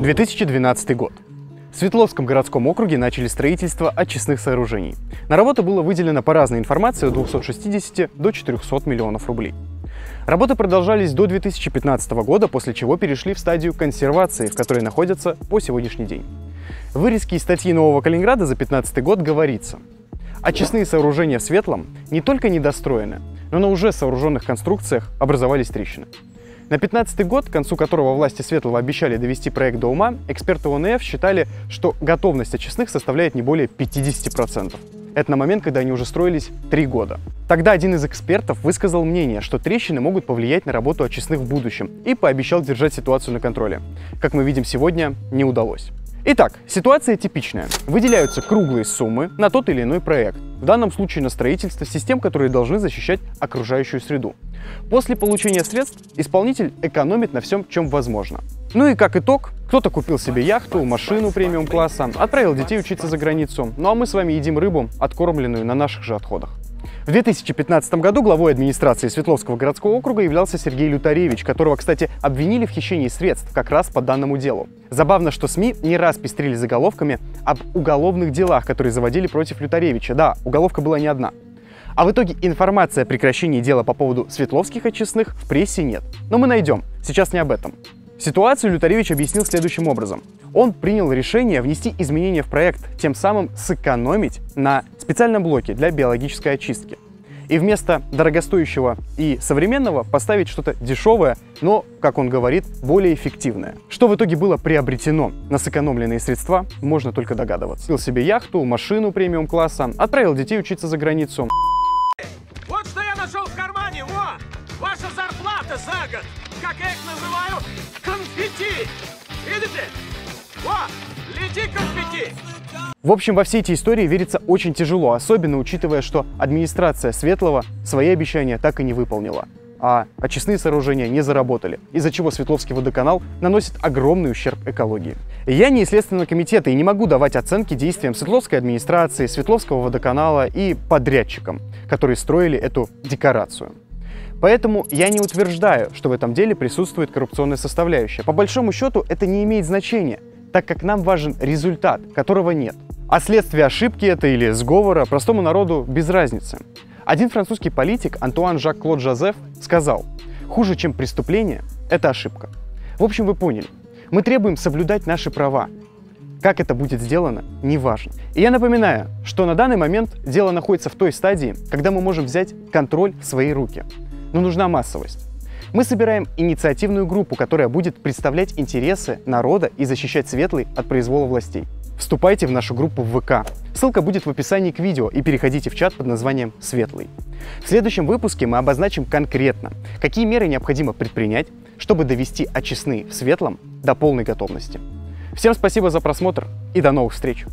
2012 год. В Светловском городском округе начали строительство очистных сооружений. На работу было выделено по разной информации от 260 до 400 миллионов рублей. Работы продолжались до 2015 года, после чего перешли в стадию консервации, в которой находятся по сегодняшний день. В вырезке из статьи «Нового Калининграда» за 2015 год говорится, очистные сооружения в Светлом не только недостроены, но на уже сооруженных конструкциях образовались трещины. На 15 год, к концу которого власти Светлого обещали довести проект до ума, эксперты ОНФ считали, что готовность очистных составляет не более 50%. Это на момент, когда они уже строились три года. Тогда один из экспертов высказал мнение, что трещины могут повлиять на работу очистных в будущем и пообещал держать ситуацию на контроле. Как мы видим сегодня, не удалось. Итак, ситуация типичная. Выделяются круглые суммы на тот или иной проект. В данном случае на строительство систем, которые должны защищать окружающую среду. После получения средств исполнитель экономит на всем, чем возможно. Ну и как итог, кто-то купил себе яхту, машину премиум-класса, отправил детей учиться за границу, ну а мы с вами едим рыбу, откормленную на наших же отходах. В 2015 году главой администрации Светловского городского округа являлся Сергей Лютаревич, которого, кстати, обвинили в хищении средств как раз по данному делу. Забавно, что СМИ не раз пестрили заголовками об уголовных делах, которые заводили против Лютаревича. Да, уголовка была не одна. А в итоге информация о прекращении дела по поводу светловских очистных в прессе нет. Но мы найдем. Сейчас не об этом. Ситуацию Лютаревич объяснил следующим образом. Он принял решение внести изменения в проект, тем самым сэкономить на специальном блоке для биологической очистки. И вместо дорогостоящего и современного поставить что-то дешевое, но, как он говорит, более эффективное. Что в итоге было приобретено на сэкономленные средства, можно только догадываться. Купил себе яхту, машину премиум-класса, отправил детей учиться за границу. Вот что я нашел в кармане, во! Ваша зарплата за год! Как я их называю? Конфетти! Видите? В общем, во все эти истории верится очень тяжело, особенно учитывая, что администрация Светлого свои обещания так и не выполнила а очистные сооружения не заработали, из-за чего Светловский водоканал наносит огромный ущерб экологии. Я не из Следственного комитета и не могу давать оценки действиям Светловской администрации, Светловского водоканала и подрядчикам, которые строили эту декорацию. Поэтому я не утверждаю, что в этом деле присутствует коррупционная составляющая. По большому счету это не имеет значения, так как нам важен результат, которого нет. А следствие ошибки это или сговора простому народу без разницы. Один французский политик, Антуан Жак-Клод Жозеф, сказал, хуже, чем преступление, это ошибка. В общем, вы поняли. Мы требуем соблюдать наши права. Как это будет сделано, не важно. И я напоминаю, что на данный момент дело находится в той стадии, когда мы можем взять контроль в свои руки. Но нужна массовость. Мы собираем инициативную группу, которая будет представлять интересы народа и защищать светлый от произвола властей. Вступайте в нашу группу в ВК. Ссылка будет в описании к видео и переходите в чат под названием «Светлый». В следующем выпуске мы обозначим конкретно, какие меры необходимо предпринять, чтобы довести очистные в Светлом до полной готовности. Всем спасибо за просмотр и до новых встреч!